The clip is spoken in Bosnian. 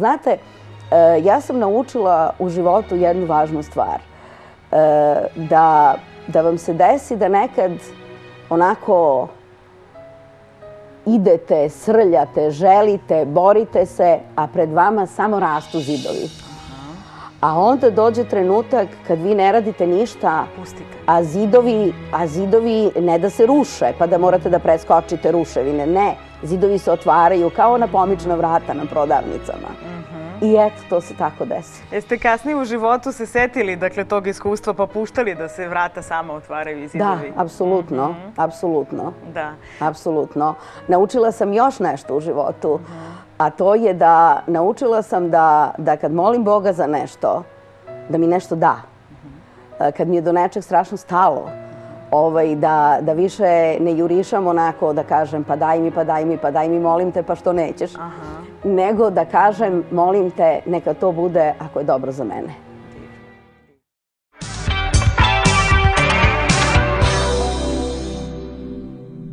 Znate, e, ja sam naučila u životu jednu važnu stvar. E, da, da vam se desi da nekad onako idete, srljate, želite, borite se, a pred vama samo rastu zidovi. A onda dođe trenutak kad vi ne radite ništa, a zidovi, a zidovi ne da se ruše, pa da morate da preskočite ruševine. Ne, zidovi se otvaraju kao na pomična vrata na prodavnicama. I eto, to se tako desi. Jeste kasnije u životu se setili dakle, tog iskustva pa puštali da se vrata sama otvaraju i zidovi? Da, apsolutno, mm -hmm. apsolutno. Da. Apsolutno. Naučila sam još nešto u životu, mm -hmm. A to je da naučila sam da, da kad molim Boga za nešto, da mi nešto da. -hmm. Kad mi je do nečeg strašno stalo, ovaj, da, da više ne jurišam onako da kažem pa daj mi, pa daj mi, pa daj mi, molim te, pa što nećeš. Aha nego da kažem, molim te, neka to bude ako je dobro za mene.